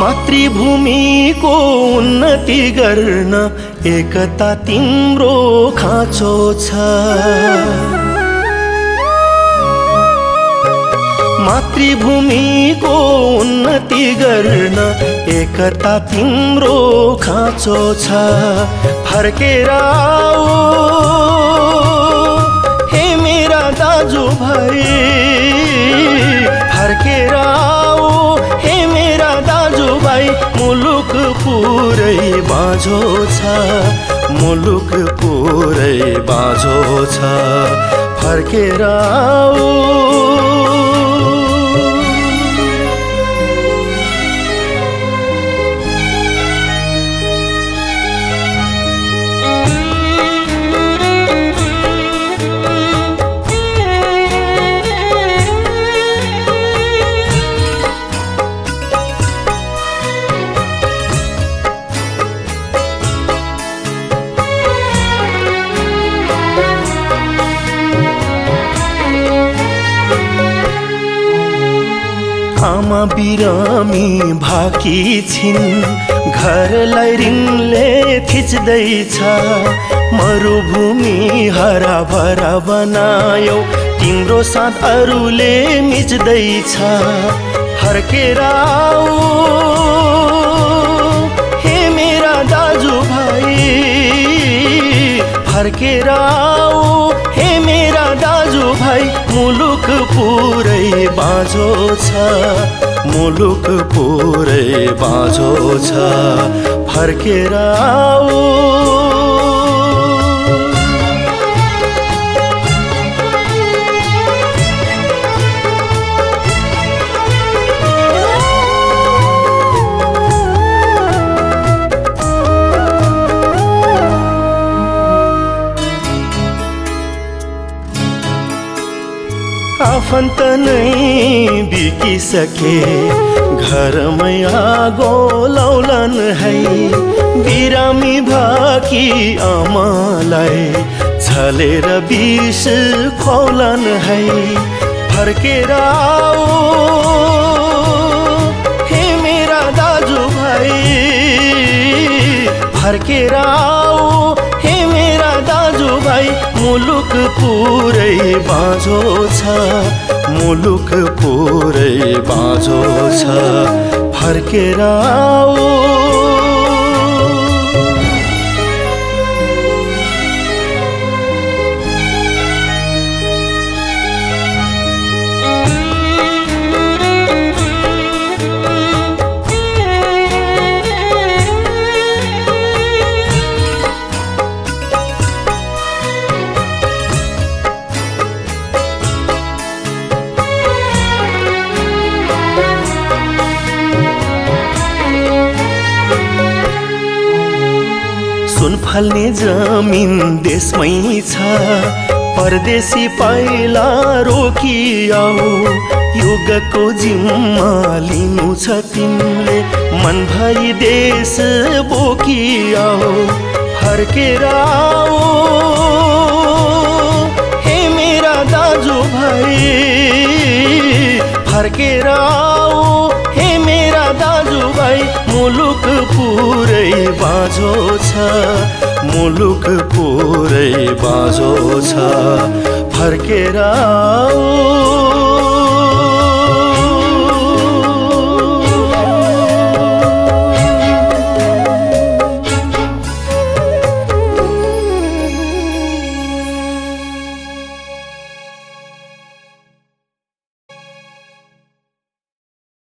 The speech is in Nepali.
मातृभूमिको उन्नति गर्न एकता तिम्रो खाँचो छ। मातृभूमिको उन्नति गर्न एकता तिम्रो खाँचो छ। फर्केर हे मेरा दाजुभाइ फर्केर मुलुक पुरै बाँझो छ मुलुक पुरै बाँझो छ फर्केर आमा बिरामी भाकी छिन्। घरलाई रिङले थिच्दैछ। मरुभूमि हरा भरा बनायो। तिम्रो साथ अरूले मिच्दैछ। फर्केर हे मेरा दाजुभाइ। फर्केर हे मेरा दाजुभाइ। मुलुक पुरै बाँझो छ मुलुक पुरै बाँझो छ फर्केर आफन्त नै बिकिसके घरमै आगो लौलन है। बिरामी भाकी आमालाई छलेर बिस खौलन है। फर्केर हे मेरा दाजुभाइ। फर्केर मुलुक पुरै बाँझो छ। मुलुक पुरै बाँझो छ। फर्केर सुन फल्ने जमिन देशमै छ। परदेशी पाइला रोकिआऊ युगको जिम्मा लिनु छ तिमीले। मनभरि देश बोकिआऊ फर्केर आऊ हे मेरा दाजुभाइ फर्केर हे मेरा दाजुभाइ मुलुक पुरै बाँझो छ। मुलुक पुरै बाँझो छ फर्केर